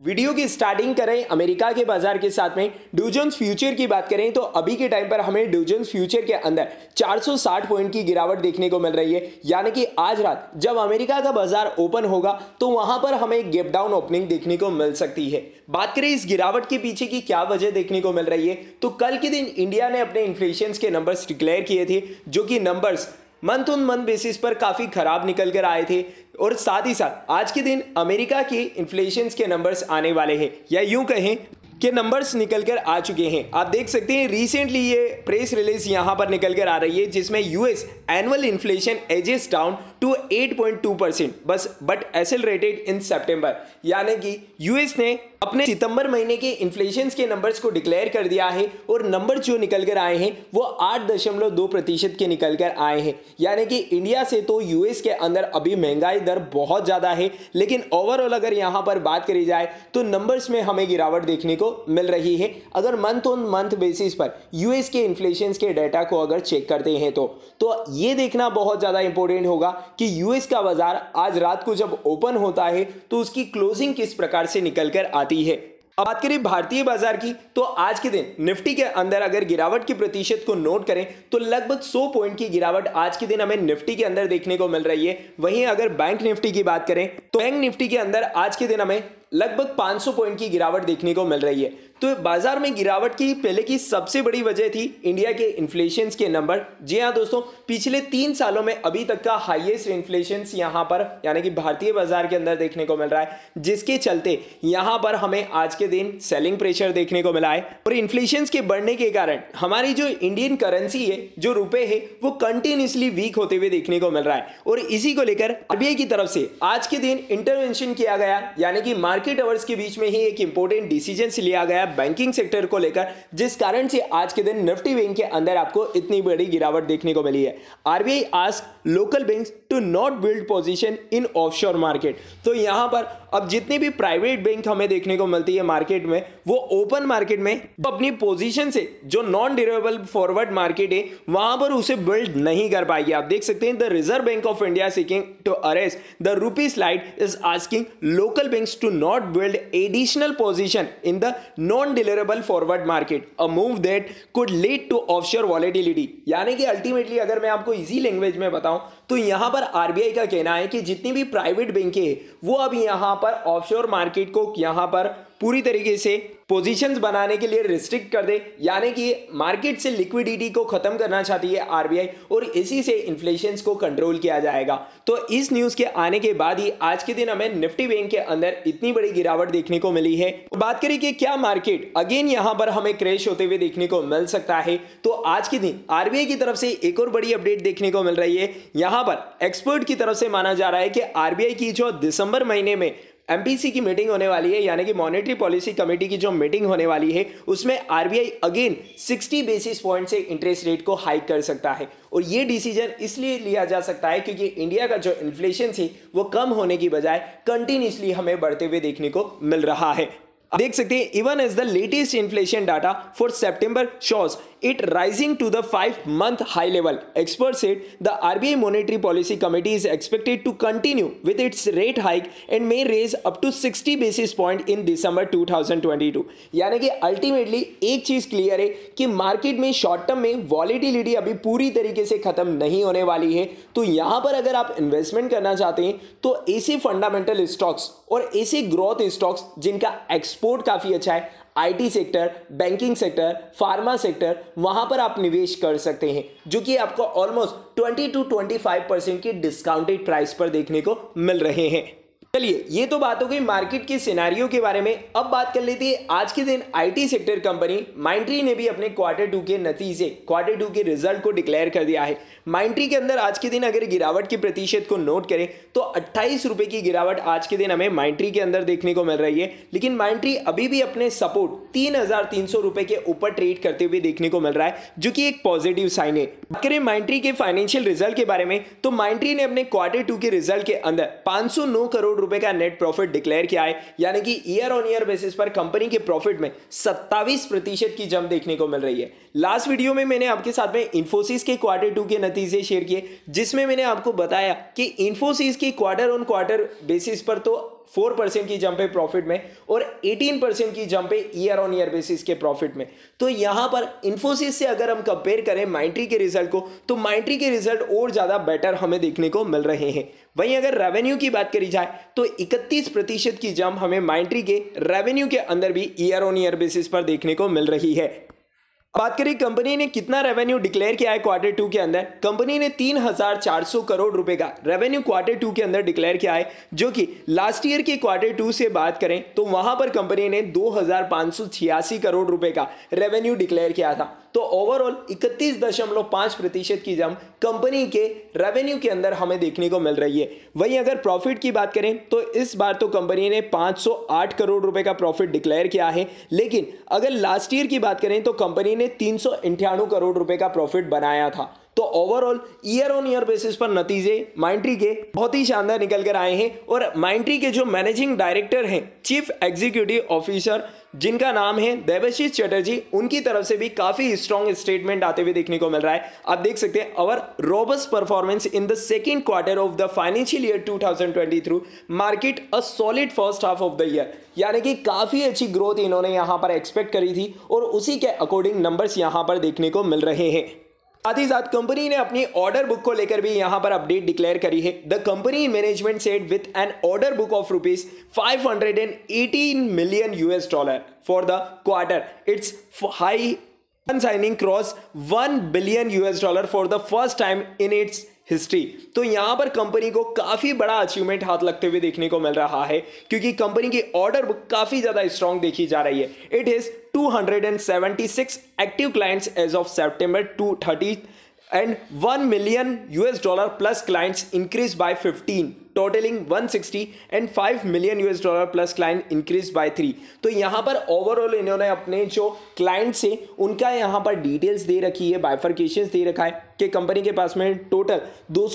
Video की starting करें, America के बाज़ार के साथ में डूजन्स फ्यूचर की बात करें तो अभी के टाइम पर हमें डूजन्स फ्यूचर के अंदर 460 पॉइंट की गिरावट देखने को मिल रही है। यानी कि आज रात जब अमेरिका का बाज़ार ओपन होगा तो वहाँ पर हमें गेप डाउन ओपनिंग देखने को मिल सकती है। बात करें इस गिरावट के पीछे की क्या वजह देखने को मिल रही है तो कल के दिन इंडिया ने अपने इन्फ्लेशन के नंबर्स डिक्लेयर किए थे, जो कि numbers month on month basis पर काफ़ी खराब निकल कर आए थे। और साथ ही साथ, आज के दिन अमेरिका के इन्फ्लेशन के नंबर्स आने वाले हैं, या यूँ कहें के नंबर्स निकल कर आ चुके हैं। आप देख सकते हैं रिसेंटली ये प्रेस रिलीज़ यहाँ पर निकल कर आ रही है, जिसमें US annual inflation eases down to 8.2 percent बस बट एसेलरेटेड इन सितंबर यानी कि यूएस ने अपने सितंबर महीने के इन्फ्लेशन के नंबर्स को डिक्लेयर कर दिया है और नंबर जो निकल कर आए हैं, वो आठ दशमलव दो प्रतिशत के निकल कर आए हैं। यानी कि इंडिया से तो यूएस के अंदर अभी महँगाई दर बहुत ज़्यादा है, लेकिन ओवरऑल अगर यहाँ पर बात करी जाए तो नंबर्स में हमें गिरावट देखने को मिल रही है। अगर मंथ ऑन मंथ बेसिस पर यूएस के इन्फ्लेशन के डाटा को अगर चेक करते हैं तो तो ये देखना बहुत ज़्यादा इंपॉर्टेंट होगा कि यूएस का बाज़ार आज रात को जब ओपन होता है तो उसकी क्लोजिंग किस प्रकार से निकल कर आती है। अब बात करें भारतीय बाज़ार की तो आज के दिन निफ्टी के अंदर अगर गिरावट की प्रतिशत को नोट करें तो लगभग 100 पॉइंट की गिरावट आज के दिन हमें निफ्टी के अंदर देखने को मिल रही है। वहीं अगर बैंक निफ्टी की बात करें तो बैंक निफ्टी के अंदर आज के दिन हमें लगभग 500 पॉइंट की गिरावट देखने को मिल रही है। तो बाज़ार में गिरावट की पहले की सबसे बड़ी वजह थी इंडिया के इन्फ्लेशन के नंबर जी हाँ दोस्तों, पिछले तीन सालों में अभी तक का हाईएस्ट इन्फ्लेशन यहाँ पर, यानी कि भारतीय बाज़ार के अंदर देखने को मिल रहा है, जिसके चलते यहाँ पर हमें आज के दिन सेलिंग प्रेशर देखने को मिला है। और इन्फ्लेशन के बढ़ने के कारण हमारी जो इंडियन करेंसी है, जो रुपए है, वो कंटिन्यूसली वीक होते हुए देखने को मिल रहा है। और इसी को लेकर आरबीआई की तरफ़ से आज के दिन इंटरवेंशन किया गया, यानी कि मार्केट अवर्स के बीच में ही एक इंपॉर्टेंट डिसीज़न लिया गया। बैंकिंग सेक्टर को लेकर, जिस कारण से आज के दिन निफ्टी बैंक के अंदर आपको इतनी बड़ी गिरावट देखने को मिली है। RBI ask local bank to not build position in offshore market तो यहाँ पर अब जितनी भी प्राइवेट बैंक हमें देखने को मिलती है मार्केट में, वो ओपन मार्केट में तो अपनी पोजीशन से जो नॉन ड्यूरेबल फॉरवर्ड मार्केट है, वहाँ पर उसे बिल्ड नहीं कर पाएगी। आप देख सकते हैं the Reserve Bank of India seeking to arrest the rupee slide is asking local banks to not build additional position in the non-deliverable forward market, a move that could lead to offshore volatility. यानी कि ultimately अगर मैं आपको easy language में बताऊँ तो यहाँ पर आरबीआई का कहना है कि जितनी भी प्राइवेट बैंकें हैं, वो अब यहाँ पर ऑफशोर मार्केट को यहाँ पर पूरी तरीके से पोजीशंस बनाने के लिए रिस्ट्रिक्ट कर दे, यानी कि मार्केट से लिक्विडिटी को खत्म करना चाहती है आरबीआई और इसी से इन्फ्लेशन को कंट्रोल किया जाएगा। तो इस न्यूज़ के आने के बाद ही आज के दिन हमें निफ्टी बैंक के अंदर इतनी बड़ी गिरावट देखने को मिली है। तो बात करें कि क्या मार्केट अगेन यहाँ पर हमें क्रैश होते हुए देखने को मिल सकता है? तो आज के दिन आरबीआई की तरफ़ से एक और बड़ी अपडेट देखने को मिल रही है। यहाँ पर एक्सपर्ट की तरफ़ से माना जा रहा है कि आरबीआई की जो दिसंबर महीने में एमपीसी की मीटिंग होने वाली है, यानी कि मॉनेटरी पॉलिसी कमेटी की जो मीटिंग होने वाली है, उसमें आरबीआई अगेन 60 बेसिस पॉइंट से इंटरेस्ट रेट को हाइक कर सकता है। और ये डिसीज़न इसलिए लिया जा सकता है क्योंकि इंडिया का जो इन्फ्लेशन थी, वो कम होने की बजाय कंटिन्यूसली हमें बढ़ते हुए देखने को मिल रहा है। देख सकते हैं even as the latest inflation data for September shows it rising to the 5 month high level. Experts said the RBI Monetary Policy Committee is expected to continue with its rate hike and may raise up to 60 basis point in December 2022. यानी कि ultimately एक चीज़ clear है कि market में short term में volatility अभी पूरी तरीके से खत्म नहीं होने वाली है तो यहाँ पर अगर आप इन्वेस्टमेंट करना चाहते हैं तो ऐसे फंडामेंटल स्टॉक्स और ऐसे ग्रोथ स्टॉक्स जिनका एक्सपोर्ट काफ़ी अच्छा है। IT sector banking sector pharma sector वहाँ पर आप निवेश कर सकते हैं, जो कि आपको ऑलमोस्ट 20 टू 25 परसेंट की डिस्काउंटेड प्राइस पर देखने को मिल रहे हैं। चलिए, ये तो बात हो गई मार्केट के सिनारियों के बारे में। अब बात कर लेते हैं आज के दिन आईटी सेक्टर कंपनी माइंट्री ने भी अपने क्वार्टर टू के नतीजे क्वार्टर टू के रिज़ल्ट को डिक्लेयर कर दिया है। माइंट्री के अंदर आज के दिन अगर गिरावट की प्रतिशत को नोट करें तो अट्ठाईस रुपए की गिरावट आज के दिन हमें माइंट्री के अंदर देखने को मिल रही है। लेकिन माइंट्री अभी भी अपने सपोर्ट तीन हज़ार तीन सौ के ऊपर ट्रेड करते हुए देखने को मिल रहा है, जो कि एक पॉजिटिव साइन है। बात करें माइंट्री के फाइनेंशियल रिज़ल्ट के बारे में तो माइंट्री ने अपने क्वार्टर टू के रिज़ल्ट के अंदर पाँच करोड़ रुपए का नेट प्रॉफिट डिक्लेयर किया है, यानी कि ईयर ऑन ईयर बेसिस पर कंपनी के प्रॉफिट में सत्तावीस प्रतिशत की जम देखने को मिल रही है। लास्ट वीडियो में मैंने आपके साथ में इन्फोसिस के क्वार्टर टू के नतीजे शेयर किए, जिसमें मैंने आपको बताया कि इन्फोसिस की क्वार्टर ऑन क्वार्टर बेसिस पर तो फोर परसेंट की जंप है प्रॉफिट में और एटीन परसेंट की जंप है ईयर ऑन ईयर बेसिस के प्रॉफिट में। तो यहाँ पर इन्फोसिस से अगर हम कंपेयर करें माइंट्री के रिज़ल्ट को तो माइंट्री के रिज़ल्ट और ज़्यादा बेटर हमें देखने को मिल रहे हैं। वहीं अगर रेवेन्यू की बात करी जाए तो 31 प्रतिशत की जंप हमें माइंट्री के रेवेन्यू के अंदर भी ईयर ऑन ईयर बेसिस पर देखने को मिल रही है। बात करें कंपनी ने कितना रेवेन्यू डिक्लेयर किया है क्वार्टर टू के अंदर? कंपनी ने तीन हज़ार चार सौ करोड़ रुपए का रेवेन्यू क्वार्टर टू के अंदर डिक्लेयर किया है, जो कि लास्ट ईयर के क्वार्टर टू से बात करें तो वहाँ पर कंपनी ने दो हज़ार पाँच सौ छियासी करोड़ रुपए का रेवेन्यू डिक्लेयर किया था। तो ओवरऑल इकतीस दशमलव पाँच प्रतिशत की जम कंपनी के रेवेन्यू के अंदर हमें देखने को मिल रही है। वहीं अगर प्रॉफिट की बात करें तो इस बार तो कंपनी ने 508 करोड़ रुपए का प्रॉफिट डिक्लेयर किया है। लेकिन अगर लास्ट ईयर की बात करें तो कंपनी ने तीन करोड़ रुपए का प्रॉफिट बनाया था। तो overall year on year basis पर नतीजे माइंट्री के बहुत ही शानदार निकल कर आए हैं और माइंट्री के जो मैनेजिंग डायरेक्टर हैं चीफ एग्जीक्यूटिव ऑफिसर जिनका नाम है देवशीष चटर्जी, उनकी तरफ़ से भी काफ़ी स्ट्रॉन्ग स्टेटमेंट आते हुए देखने को मिल रहा है। आप देख सकते हैं our robust performance in the second quarter of the financial year 2023 marked a solid first half of the year यानी कि काफ़ी अच्छी ग्रोथ इन्होंने यहाँ पर एक्सपेक्ट करी थी और उसी के अकॉर्डिंग नंबर्स यहाँ पर देखने को मिल रहे हैं। साथ ही साथ कंपनी ने अपनी ऑर्डर बुक को लेकर भी यहाँ पर अपडेट डिक्लेयर करी है। The company management set with an order book of rupees 518 million US dollar for the quarter it's high signing cross 1 billion US dollar for the first time in its history तो यहाँ पर company को काफ़ी बड़ा achievement हाथ लगते हुए देखने को मिल रहा है, क्योंकि कंपनी की ऑर्डर बुक काफ़ी ज़्यादा स्ट्रॉन्ग देखी जा रही है। It is 276 active clients as of September two thirty and one million US dollar plus clients increase by 15 totalling 160 and 5 million US dollar plus client increase by three तो यहाँ पर overall इन्होंने अपने जो क्लाइंट्स हैं, उनका यहाँ पर डिटेल्स दे रखी है बाइफरकेशन दे रखा है। कि कंपनी के पास में टोटल दो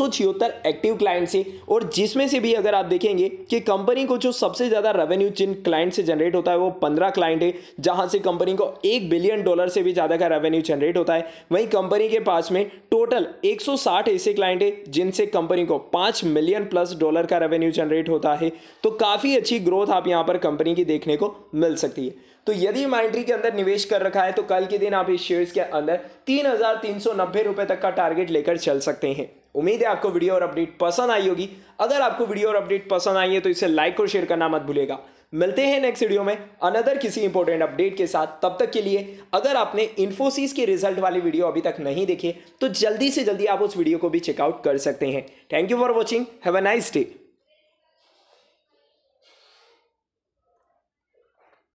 एक्टिव क्लाइंट्स है। और जिसमें से भी अगर आप देखेंगे कि कंपनी को जो सबसे ज़्यादा रेवेन्यू जिन क्लाइंट से जनरेट होता है वो पंद्रह क्लाइंट है, जहाँ से कंपनी को एक बिलियन डॉलर से भी ज़्यादा का रेवेन्यू जनरेट होता है। वहीं कंपनी के पास में टोटल 160 ऐसे क्लाइंट है, जिनसे कंपनी को पाँच मिलियन प्लस डॉलर का रेवेन्यू जनरेट होता है। तो काफ़ी अच्छी ग्रोथ आप यहाँ पर कंपनी की देखने को मिल सकती है। तो यदि माइंट्री के अंदर निवेश कर रखा है तो कल के दिन आप इस शेयर्स के अंदर तीन हज़ार तीन सौ नब्बे रुपए तक का टारगेट लेकर चल सकते हैं। उम्मीद है आपको वीडियो और अपडेट पसंद आई होगी। अगर आपको वीडियो और अपडेट पसंद आई है तो इसे लाइक और शेयर करना मत भूलेगा। मिलते हैं नेक्स्ट वीडियो में अनदर किसी इंपॉर्टेंट अपडेट के साथ। तब तक के लिए, अगर आपने इन्फोसिस के रिज़ल्ट वाली वीडियो अभी तक नहीं देखे तो जल्दी से जल्दी आप उस वीडियो को भी चेकआउट कर सकते हैं। Thank you for watching have a nice day